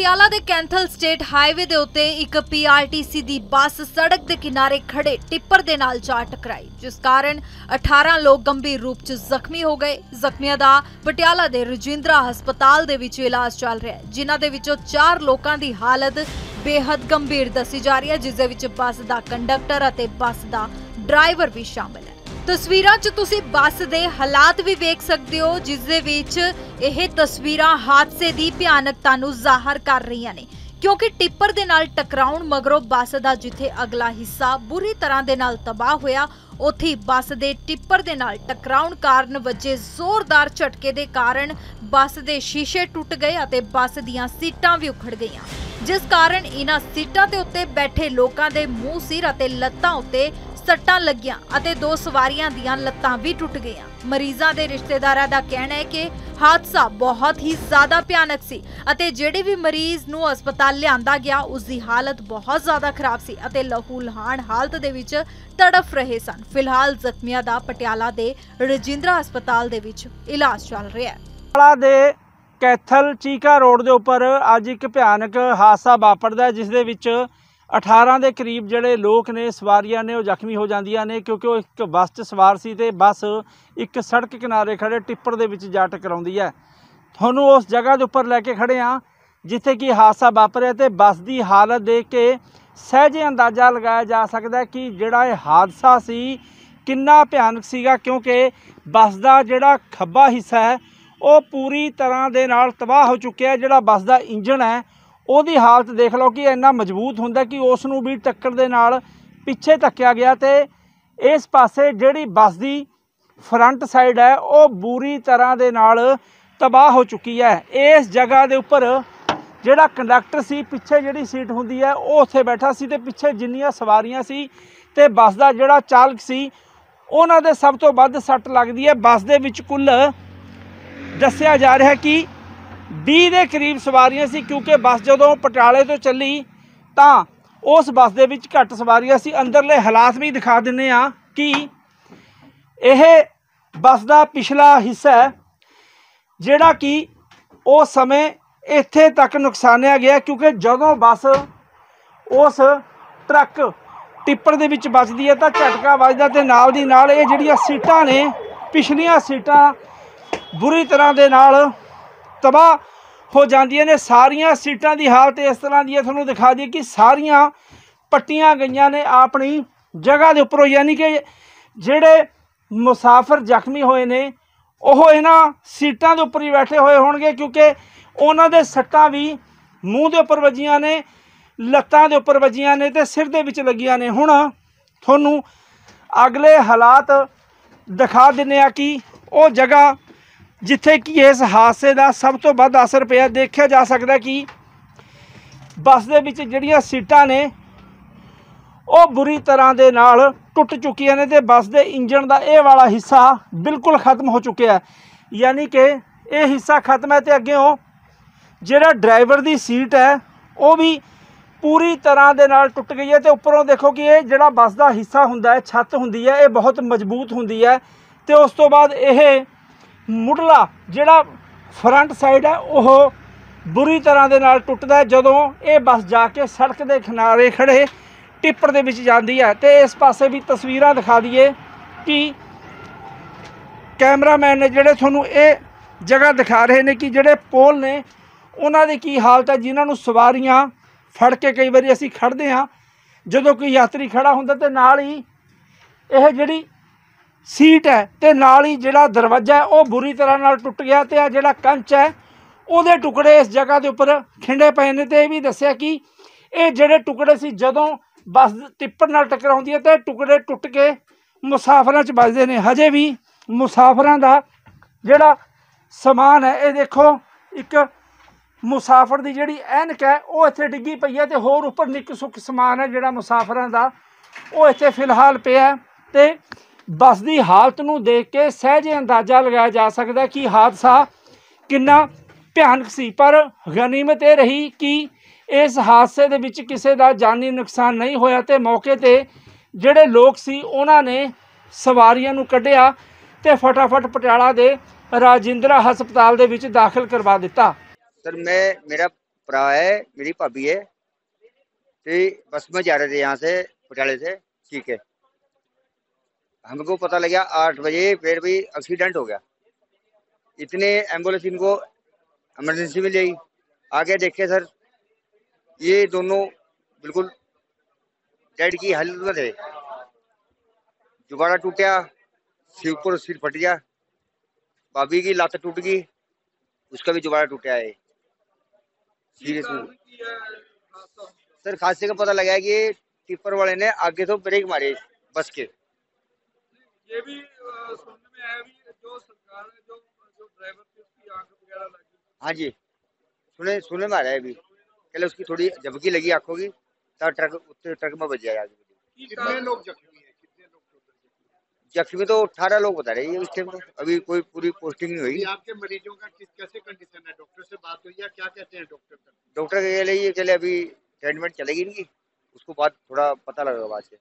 ਪਟਿਆਲਾ ਦੇ Kaithal state highway ਦੇ ਉੱਤੇ ਇੱਕ ਪੀਆਰਟੀਸੀ ਦੀ ਬੱਸ ਸੜਕ ਦੇ ਕਿਨਾਰੇ ਖੜੇ ਟਿੱਪਰ ਦੇ ਨਾਲ ਜਾ ਟਕਰਾਈ, ਜਿਸ ਕਾਰਨ 18 ਲੋਕ ਗੰਭੀਰ ਰੂਪ 'ਚ ਜ਼ਖਮੀ ਹੋ ਗਏ। ਜ਼ਖਮੀਆਂ ਦਾ ਪਟਿਆਲਾ ਦੇ ਰਜਿੰਦਰਾ ਹਸਪਤਾਲ ਦੇ ਵਿੱਚ ਇਲਾਜ ਚੱਲ ਰਿਹਾ ਹੈ, ਜਿਨ੍ਹਾਂ ਦੇ ਵਿੱਚੋਂ 4 ਲੋਕਾਂ ਦੀ ਹਾਲਤ ਬੇहद ਗੰਭੀਰ ਦੱਸੀ ਜਾ ਰਹੀ ਹੈ, ਜਿਸ ਦੇ ਵਿੱਚ ਬੱਸ ਦਾ ਕੰਡਕਟਰ ਅਤੇ ਬੱਸ ਦਾ ਡਰਾਈਵਰ ਵੀ ਸ਼ਾਮਲ ਹੈ। ਤਸਵੀਰਾਂ 'ਚ ਤੁਸੀਂ ਬੱਸ ਦੇ ਹਾਲਾਤ ਵੀ ਵੇਖ ਸਕਦੇ ਹੋ, ਜਿਸ ਦੇ ਵਿੱਚ ਇਹ ਤਸਵੀਰਾਂ ਹਾਦਸੇ ਦੀ ਭਿਆਨਕਤਾ ਨੂੰ ਜ਼ਾਹਰ ਕਰ ਰਹੀਆਂ ਨੇ। ਕਿਉਂਕਿ ਟਿੱਪਰ ਦੇ ਨਾਲ ਟਕਰਾਉਣ ਮਗਰੋਂ ਬੱਸ ਦਾ ਜਿੱਥੇ ਅਗਲਾ ਹਿੱਸਾ ਬੁਰੀ ਤਰ੍ਹਾਂ ਦੇ ਨਾਲ ਤਬਾਹ ਹੋਇਆ, ਉੱਥੇ ਬੱਸ ਦੇ ਟਿੱਪਰ ਦੇ ਨਾਲ ਟਕਰਾਉਣ ਕਾਰਨ ਵੱਜੇ ਜ਼ੋਰਦਾਰ ਝਟਕੇ ਦੇ ਕਾਰਨ ਬੱਸ ਦੇ ਸ਼ੀਸ਼ੇ ਟੁੱਟ ਗਏ ਅਤੇ ਬੱਸ ਦੀਆਂ ਸੀਟਾਂ ਵੀ ਉਖੜ ਗਈਆਂ। ਜਿਸ ਕਾਰਨ ਇਹਨਾਂ ਸੀਟਾਂ ਦੇ ਉੱਤੇ ਬੈਠੇ ਲੋਕਾਂ ਦੇ ਮੂੰਹ ਸਿਰ ਅਤੇ ਲੱਤਾਂ ਉੱਤੇ ਸੱਟਾਂ ਲੱਗੀਆਂ ਅਤੇ ਦੋ ਸਵਾਰੀਆਂ ਦੀਆਂ ਲੱਤਾਂ ਵੀ ਟੁੱਟ ਗਈਆਂ। ਮਰੀਜ਼ਾਂ ਦੇ ਰਿਸ਼ਤੇਦਾਰਾਂ ਦਾ ਕਹਿਣਾ ਹੈ ਕਿ ਹਾਦਸਾ ਬਹੁਤ ਹੀ ਜ਼ਿਆਦਾ ਭਿਆਨਕ ਸੀ ਅਤੇ ਜਿਹੜੇ ਵੀ ਮਰੀਜ਼ ਨੂੰ ਹਸਪਤਾਲ ਲਿਆਂਦਾ ਗਿਆ ਉਸ ਦੀ ਹਾਲਤ ਬਹੁਤ ਜ਼ਿਆਦਾ ਖਰਾਬ ਸੀ ਅਤੇ ਲਹੂ ਲਹਾਨ ਹਾਲਤ ਦੇ ਵਿੱਚ ਤੜਫ ਰਹੇ ਸਨ। ਫਿਲਹਾਲ ਜ਼ਖਮੀਆਂ ਦਾ ਪਟਿਆਲਾ ਦੇ ਰਜਿੰਦਰਾ ਹਸਪਤਾਲ ਦੇ ਵਿੱਚ ਇਲਾਜ ਚੱਲ ਰਿਹਾ ਹੈ। ਪਟਿਆਲਾ ਦੇ ਕੈਥਲ ਚੀਕਾ ਰੋਡ ਦੇ ਉੱਪਰ ਅੱਜ ਇੱਕ ਭਿਆਨਕ ਹਾਦਸਾ ਵਾਪਰਦਾ ਹੈ, ਜਿਸ ਦੇ ਵਿੱਚ 18 ਦੇ ਕਰੀਬ ਜਿਹੜੇ ਲੋਕ ਨੇ, ਸਵਾਰੀਆਂ ਨੇ, ਉਹ ਜ਼ਖਮੀ ਹੋ ਜਾਂਦੀਆਂ ਨੇ ਕਿਉਂਕਿ ਉਹ ਇੱਕ ਬੱਸ 'ਚ ਸਵਾਰ ਸੀ ਤੇ ਬੱਸ ਇੱਕ ਸੜਕ ਕਿਨਾਰੇ ਖੜੇ ਟਿੱਪਰ ਦੇ ਵਿੱਚ ਜਾ ਟਕਰਾਉਂਦੀ ਹੈ। ਤੁਹਾਨੂੰ ਉਸ ਜਗ੍ਹਾ ਦੇ ਉੱਪਰ ਲੈ ਕੇ ਖੜੇ ਆ ਜਿੱਥੇ ਕਿ ਹਾਦਸਾ ਵਾਪਰਿਆ ਤੇ ਬੱਸ ਦੀ ਹਾਲਤ ਦੇਖ ਕੇ ਸਹਿਜੇ ਅੰਦਾਜ਼ਾ ਲਗਾਇਆ ਜਾ ਸਕਦਾ ਕਿ ਜਿਹੜਾ ਇਹ ਹਾਦਸਾ ਸੀ ਕਿੰਨਾ ਭਿਆਨਕ ਸੀਗਾ ਕਿਉਂਕਿ ਬੱਸ ਦਾ ਜਿਹੜਾ ਖੱਬਾ ਹਿੱਸਾ ਹੈ, ਉਹ ਪੂਰੀ ਤਰ੍ਹਾਂ ਦੇ ਨਾਲ ਤਬਾਹ ਹੋ ਚੁੱਕਿਆ ਜਿਹੜਾ ਬੱਸ ਦਾ ਇੰਜਣ ਹੈ ਉਹਦੀ ਹਾਲਤ ਦੇਖ ਲਓ ਕਿ ਇੰਨਾ ਮਜ਼ਬੂਤ ਹੁੰਦਾ ਕਿ ਉਸ ਨੂੰ ਵੀ ਟੱਕਰ ਦੇ ਨਾਲ ਪਿੱਛੇ ਧੱਕਿਆ ਗਿਆ ਤੇ ਇਸ ਪਾਸੇ ਜਿਹੜੀ ਬੱਸ ਦੀ ਫਰੰਟ ਸਾਈਡ ਹੈ, ਉਹ ਬੁਰੀ ਤਰ੍ਹਾਂ ਦੇ ਨਾਲ ਤਬਾਹ ਹੋ ਚੁੱਕੀ ਹੈ। ਇਸ ਜਗ੍ਹਾ ਦੇ ਉੱਪਰ ਜਿਹੜਾ ਕੰਡਕਟਰ ਸੀ, ਪਿੱਛੇ ਜਿਹੜੀ ਸੀਟ ਹੁੰਦੀ ਹੈ, ਉਹ ਉੱਥੇ ਬੈਠਾ ਸੀ ਤੇ ਪਿੱਛੇ ਜਿੰਨੀਆਂ ਸਵਾਰੀਆਂ ਸੀ ਤੇ ਬੱਸ ਦਾ ਜਿਹੜਾ ਚਾਲਕ ਸੀ, ਉਹਨਾਂ ਦੇ ਸਭ ਤੋਂ ਵੱਧ ਸੱਟ ਲੱਗਦੀ ਹੈ। ਬੱਸ ਦੇ ਵਿੱਚ ਕੁੱਲ ਦੱਸਿਆ ਜਾ ਰਿਹਾ ਕਿ 20 ਦੇ ਕਰੀਬ ਸਵਾਰੀਆਂ ਸੀ ਕਿਉਂਕਿ ਬੱਸ ਜਦੋਂ ਪਟਿਆਲੇ ਤੋਂ ਚੱਲੀ ਤਾਂ ਉਸ ਬੱਸ ਦੇ ਵਿੱਚ ਘੱਟ ਸਵਾਰੀਆਂ ਸੀ। ਅੰਦਰਲੇ ਹਾਲਾਤ ਵੀ ਦਿਖਾ ਦਿੰਨੇ ਆ ਕਿ ਇਹ ਬੱਸ ਦਾ ਪਿਛਲਾ ਹਿੱਸਾ ਹੈ, ਜਿਹੜਾ ਕਿ ਉਹ ਸਮੇਂ ਇੱਥੇ ਤੱਕ ਨੁਕਸਾਨਿਆ ਗਿਆ ਕਿਉਂਕਿ ਜਦੋਂ ਬੱਸ ਉਸ ਟਰੱਕ ਟਿੱਪਰ ਦੇ ਵਿੱਚ ਵੱਜਦੀ ਹੈ ਤਾਂ ਝਟਕਾ ਵੱਜਦਾ ਤੇ ਨਾਲ ਦੀ ਨਾਲ ਇਹ ਜਿਹੜੀਆਂ ਸੀਟਾਂ ਨੇ, ਪਿਛਲੀਆਂ ਸੀਟਾਂ ਬੁਰੀ ਤਰ੍ਹਾਂ ਦੇ ਨਾਲ ਤਬਾਹ ਹੋ ਜਾਂਦੀਆਂ ਨੇ। ਸਾਰੀਆਂ ਸੀਟਾਂ ਦੀ ਹਾਲਤ ਇਸ ਤਰ੍ਹਾਂ ਦੀ ਹੈ। ਤੁਹਾਨੂੰ ਦਿਖਾ ਦਈਏ ਕਿ ਸਾਰੀਆਂ ਪੱਟੀਆਂ ਗਈਆਂ ਨੇ ਆਪਣੀ ਜਗ੍ਹਾ ਦੇ ਉੱਪਰੋਂ। ਯਾਨੀ ਕਿ ਜਿਹੜੇ ਮੁਸਾਫਰ ਜ਼ਖਮੀ ਹੋਏ ਨੇ, ਉਹ ਇਹਨਾਂ ਸੀਟਾਂ ਦੇ ਉੱਪਰ ਹੀ ਬੈਠੇ ਹੋਏ ਹੋਣਗੇ ਕਿਉਂਕਿ ਉਹਨਾਂ ਦੇ ਸੱਟਾਂ ਵੀ ਮੂੰਹ ਦੇ ਉੱਪਰ ਵੱਜੀਆਂ ਨੇ, ਲੱਤਾਂ ਦੇ ਉੱਪਰ ਵੱਜੀਆਂ ਨੇ ਤੇ ਸਿਰ ਦੇ ਵਿੱਚ ਲੱਗੀਆਂ ਨੇ। ਹੁਣ ਤੁਹਾਨੂੰ ਅਗਲੇ ਹਾਲਾਤ ਦਿਖਾ ਦਿੰਨੇ ਆ ਕਿ ਉਹ ਜਗ੍ਹਾ ਜਿੱਥੇ ਕਿ ਇਸ ਹਾਦਸੇ ਦਾ ਸਭ ਤੋਂ ਵੱਧ ਅਸਰ ਪਿਆ, ਦੇਖਿਆ ਜਾ ਸਕਦਾ ਕਿ ਬੱਸ ਦੇ ਵਿੱਚ ਜਿਹੜੀਆਂ ਸੀਟਾਂ ਨੇ, ਉਹ ਬੁਰੀ ਤਰ੍ਹਾਂ ਦੇ ਨਾਲ ਟੁੱਟ ਚੁੱਕੀਆਂ ਨੇ ਤੇ ਬੱਸ ਦੇ ਇੰਜਣ ਦਾ ਇਹ ਵਾਲਾ ਹਿੱਸਾ ਬਿਲਕੁਲ ਖਤਮ ਹੋ ਚੁੱਕਿਆ ਹੈ। ਯਾਨੀ ਕਿ ਇਹ ਹਿੱਸਾ ਖਤਮ ਹੈ ਤੇ ਅੱਗੇੋਂ ਜਿਹੜਾ ਡਰਾਈਵਰ ਦੀ ਸੀਟ ਹੈ, ਉਹ ਵੀ ਪੂਰੀ ਤਰ੍ਹਾਂ ਦੇ ਨਾਲ ਟੁੱਟ ਗਈ ਹੈ ਤੇ ਉੱਪਰੋਂ ਦੇਖੋ ਕਿ ਇਹ ਜਿਹੜਾ ਬੱਸ ਦਾ ਹਿੱਸਾ ਹੁੰਦਾ ਹੈ, ਛੱਤ ਹੁੰਦੀ ਹੈ, ਇਹ ਬਹੁਤ ਮਜ਼ਬੂਤ ਹੁੰਦੀ ਹੈ ਤੇ ਉਸ ਤੋਂ ਬਾਅਦ ਇਹ ਮੁੱਢਲਾ ਜਿਹੜਾ ਫਰੰਟ ਸਾਈਡ ਹੈ, ਉਹ ਬੁਰੀ ਤਰ੍ਹਾਂ ਦੇ ਨਾਲ ਟੁੱਟਦਾ ਜਦੋਂ ਇਹ ਬੱਸ ਜਾ ਕੇ ਸੜਕ ਦੇ ਕਿਨਾਰੇ ਖੜੇ ਟਿੱਪਰ ਦੇ ਵਿੱਚ ਜਾਂਦੀ ਹੈ ਤੇ ਇਸ ਪਾਸੇ ਵੀ ਤਸਵੀਰਾਂ ਦਿਖਾ ਦਈਏ ਕਿ ਕੈਮਰਾਮੈਨ ਨੇ ਜਿਹੜੇ ਤੁਹਾਨੂੰ ਇਹ ਜਗ੍ਹਾ ਦਿਖਾ ਰਹੇ ਨੇ ਕਿ ਜਿਹੜੇ ਪੋਲ ਨੇ, ਉਹਨਾਂ ਦੀ ਕੀ ਹਾਲਤ ਹੈ, ਜਿਨ੍ਹਾਂ ਨੂੰ ਸਵਾਰੀਆਂ ਫੜ ਕੇ ਕਈ ਵਾਰੀ ਅਸੀਂ ਖੜਦੇ ਹਾਂ। ਜਦੋਂ ਕੋਈ ਯਾਤਰੀ ਖੜਾ ਹੁੰਦਾ ਤੇ ਨਾਲ ਹੀ ਇਹ ਜਿਹੜੀ ਸੀਟ ਹੈ ਤੇ ਨਾਲ ਹੀ ਜਿਹੜਾ ਦਰਵਾਜ਼ਾ ਹੈ, ਉਹ ਬੁਰੀ ਤਰ੍ਹਾਂ ਨਾਲ ਟੁੱਟ ਗਿਆ ਤੇ ਆ ਜਿਹੜਾ ਕੰਚ ਹੈ, ਉਹਦੇ ਟੁਕੜੇ ਇਸ ਜਗ੍ਹਾ ਦੇ ਉੱਪਰ ਖਿੰਡੇ ਪਏ ਨੇ ਤੇ ਇਹ ਵੀ ਦੱਸਿਆ ਕਿ ਇਹ ਜਿਹੜੇ ਟੁਕੜੇ ਸੀ, ਜਦੋਂ ਬੱਸ ਟਿੱਪਰ ਨਾਲ ਟਕਰਾਉਂਦੀ ਹੈ ਤੇ ਟੁਕੜੇ ਟੁੱਟ ਕੇ ਮੁਸਾਫਰਾਂ 'ਚ ਵੱਜਦੇ ਨੇ। ਹਜੇ ਵੀ ਮੁਸਾਫਰਾਂ ਦਾ ਜਿਹੜਾ ਸਮਾਨ ਹੈ, ਇਹ ਦੇਖੋ, ਇੱਕ ਮੁਸਾਫਰ ਦੀ ਜਿਹੜੀ ਐਨਕ ਹੈ, ਉਹ ਇੱਥੇ ਡਿੱਗੀ ਪਈ ਹੈ ਤੇ ਹੋਰ ਉੱਪਰ ਨਿੱਕ ਸੁੱਕ ਸਮਾਨ ਹੈ ਜਿਹੜਾ ਮੁਸਾਫਰਾਂ ਦਾ, ਉਹ ਇੱਥੇ ਫਿਲਹਾਲ ਪਿਆ ਹੈ ਤੇ ਬੱਸ ਦੀ ਹਾਲਤ ਨੂੰ ਦੇਖ ਕੇ ਸਹਿਜੇ ਅੰਦਾਜ਼ਾ ਲਗਾਇਆ ਜਾ ਸਕਦਾ ਕਿ ਹਾਦਸਾ ਕਿੰਨਾ ਭਿਆਨਕ ਸੀ ਪਰ ਗਨੀਮਤ ਇਹ ਰਹੀ ਕਿ ਇਸ ਹਾਦਸੇ ਦੇ ਵਿੱਚ ਕਿਸੇ ਦਾ ਜਾਨੀ ਨੁਕਸਾਨ ਨਹੀਂ ਹੋਇਆ ਤੇ ਮੌਕੇ ਤੇ ਜਿਹੜੇ ਲੋਕ ਸੀ ਉਹਨਾਂ ਨੇ ਸਵਾਰੀਆਂ ਨੂੰ ਕੱਢਿਆ ਤੇ ਫਟਾਫਟ ਪਟਿਆਲਾ ਦੇ ਰਾਜਿੰਦਰਾ ਹਸਪਤਾਲ ਦੇ ਵਿੱਚ ਦਾਖਲ ਕਰਵਾ ਦਿੱਤਾ सर मैं मेरा भरा है मेरी भाभी है तो बस में जा रहे थे यहाँ से पटियाले से ठीक है हमको पता लगा आठ बजे, फिर भी एक्सीडेंट हो गया। इतने एंबुलेंस इनको इमरजेंसी में ले आई आगे देखे सर, ये दोनों बिल्कुल डेड की हालत में थे। जुबाड़ा टूटा सिर ऊपर सिर फट गया, भाभी की लात टूट गई, उसका भी जुबाड़ा टूटा है सीरियस सर खादसे का पता लगा कि टिप्पर वाले ने आगे तो ब्रेक मारे बस के। ये भी सुनने में आया भी जो सरकार है जो जो ड्राइवर थी उसकी आँख वगैरह लगी हाँ जी। सुने सुने में आ रहा है अभी। पहले उसकी थोड़ी झपकी लगी आँखों की तब ट्रक उससे ट्रक में बच जाएगा आगे कितने लोग जख्मी हैं? कितने लोग जख्मी तो अठारह लोग बता रहे हैं उस टाइम तो अभी कोई पूरी पोस्टिंग नहीं हुई। आपके मरीजों का किस कैसे कंडीशन है? डॉक्टर से बात हुई है क्या कहते हैं डॉक्टर डॉक्टर के लिए ये चले अभी ट्रीटमेंट चलेगी इनकी उसको बाद थोड़ा पता लगेगा बाद से।